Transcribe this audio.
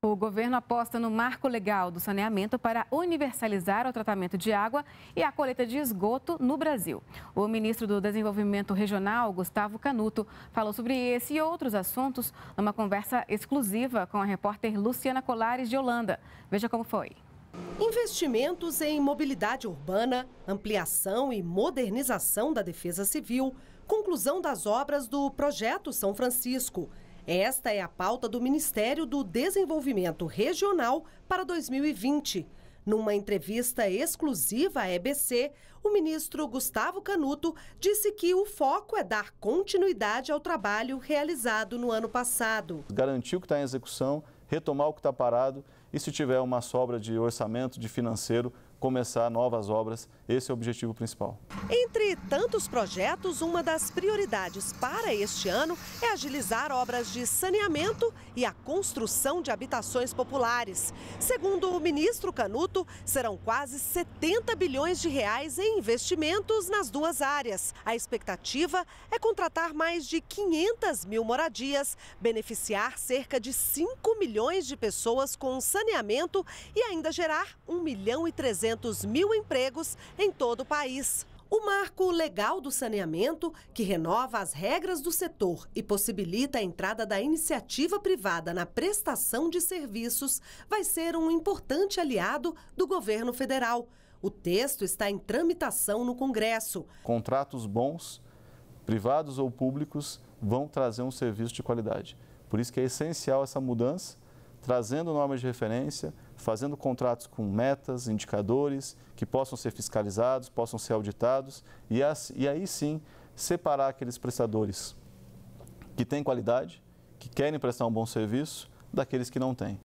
O governo aposta no marco legal do saneamento para universalizar o tratamento de água e a coleta de esgoto no Brasil. O ministro do Desenvolvimento Regional, Gustavo Canuto, falou sobre esse e outros assuntos numa conversa exclusiva com a repórter Luciana Colares de Holanda. Veja como foi. Investimentos em mobilidade urbana, ampliação e modernização da Defesa Civil, conclusão das obras do Projeto São Francisco esta é a pauta do Ministério do Desenvolvimento Regional para 2020. Numa entrevista exclusiva à EBC, o ministro Gustavo Canuto disse que o foco é dar continuidade ao trabalho realizado no ano passado. Garantir o que está em execução, retomar o que está parado e, se tiver uma sobra de orçamento, de financeiro, começar novas obras. Esse é o objetivo principal. Entre tantos projetos, uma das prioridades para este ano é agilizar obras de saneamento e a construção de habitações populares. Segundo o ministro Canuto, serão quase 70 bilhões de reais em investimentos nas duas áreas. A expectativa é contratar mais de 500 mil moradias, beneficiar cerca de 5 milhões de pessoas com saneamento e ainda gerar 1 milhão e 300 200 mil empregos em todo o país. O marco legal do saneamento, que renova as regras do setor e possibilita a entrada da iniciativa privada na prestação de serviços, vai ser um importante aliado do governo federal. O texto está em tramitação no Congresso. Contratos bons, privados ou públicos, vão trazer um serviço de qualidade. Por isso que é essencial essa mudança trazendo normas de referência, fazendo contratos com metas, indicadores que possam ser fiscalizados, possam ser auditados e, e aí sim separar aqueles prestadores que têm qualidade, que querem prestar um bom serviço, daqueles que não têm.